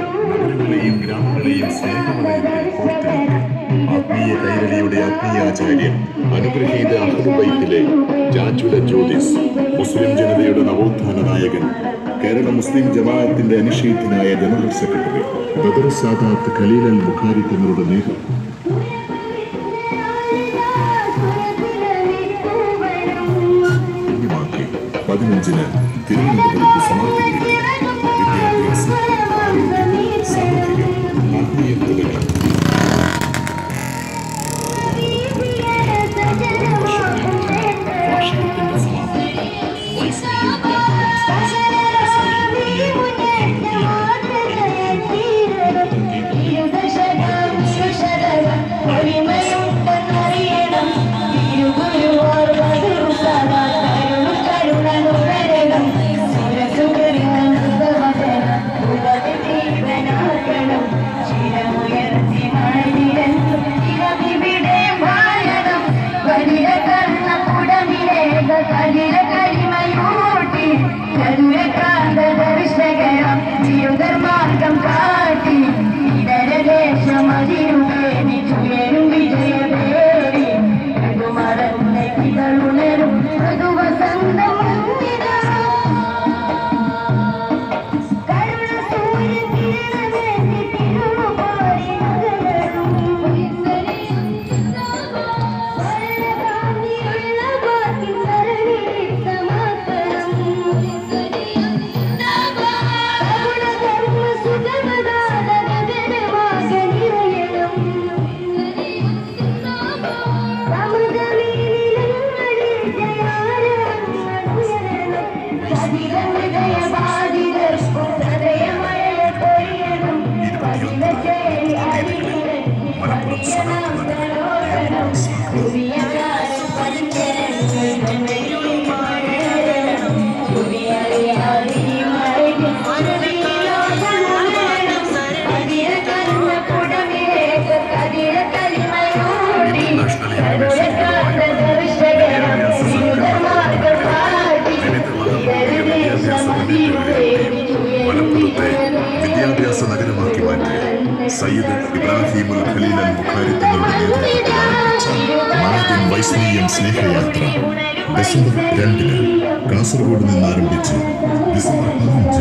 നഗരങ്ങളെയും ഗ്രാമങ്ങളെയും കോർത്തിണക്കി ആത്മീയ കൈരളിയുടെ ആത്മീയാചാര്യൻ അനുഗ്രഹീത അഹ്ലുബൈത്തിലെ ജാജുല ജ്യോതിസ് മുസ്ലിം ജനതയുടെ നവോത്ഥാന നായകൻ കേരള മുസ്ലിം ജമാഅത്തിന്റെ അനിഷേധ്യനായ ജനറൽ സെക്രട്ടറി ബദർ സാദാത്ത് ഖലീൽ അൽ ബുഖാരി തങ്ങളുടെ നേതൃത്വം 문제는 대륙민들을 구성한 대륙입니다. മാർഗം കാട്ടി ഇതരദേശമതിരുവേദിച്ചുയരും മതിയനാമങ്ങളോടണം. പുതിയകാലം പതിഞ്ചരങ്ങൾ വെള്ളിയും മഴയണം. സയ്യിദ് ഇബ്രാഹിം അൽ ഖലീൽ അൽ ബുഖാരി തങ്ങളുടെ നേതൃത്വത്തിൽ ആരംഭിച്ച മാദിൻ വൈസ്മീയം സ്നേഹയാത്ര ഡിസംബർ രണ്ടിന് കാസർഗോഡ് നിന്ന് ആരംഭിച്ച് ഡിസംബർ പതിനഞ്ചിന്